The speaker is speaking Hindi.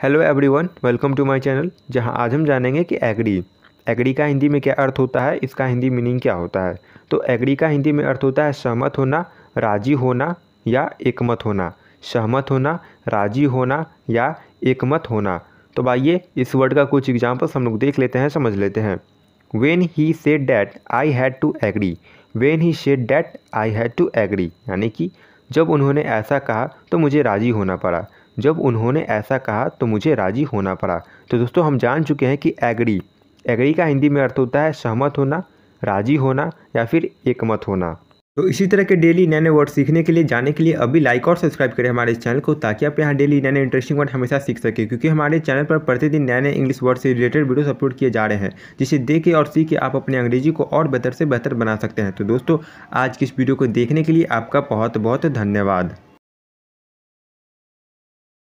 Hello everyone welcome to my channel जहाँ आज हम जानेंगे कि एग्री। एग्री का हिंदी में क्या अर्थ होता है, इसका हिंदी मीनिंग क्या होता है? तो एग्री का हिंदी में अर्थ होता है सहमत होना, राज़ी होना या एकमत होना। सहमत होना, राज़ी होना या एकमत होना। तो आइए इस वर्ड का कुछ एग्जाम्पल्स हम लोग देख लेते हैं, समझ लेते हैं। When he said that I had to agree when he said that I had to agree यानी कि जब उन्होंने ऐसा कहा तो मुझे राज़ी होना पड़ा। जब उन्होंने ऐसा कहा तो मुझे राज़ी होना पड़ा। तो दोस्तों, हम जान चुके हैं कि एग्री। एग्री का हिंदी में अर्थ होता है सहमत होना, राज़ी होना या फिर एकमत होना। तो इसी तरह के डेली नए नए वर्ड सीखने के लिए जाने के लिए अभी लाइक और सब्सक्राइब करें हमारे इस चैनल को, ताकि आप यहाँ डेली नए नए इंटरेस्टिंग वर्ड हमेशा सीख सकें, क्योंकि हमारे चैनल पर प्रतिदिन नए नए इंग्लिश वर्ड से रिलेटेड वीडियोस अपलोड किए जा रहे हैं, जिसे देखें और सीख के आप अपने अंग्रेज़ी को और बेहतर से बेहतर बना सकते हैं। तो दोस्तों, आज की इस वीडियो को देखने के लिए आपका बहुत बहुत धन्यवाद।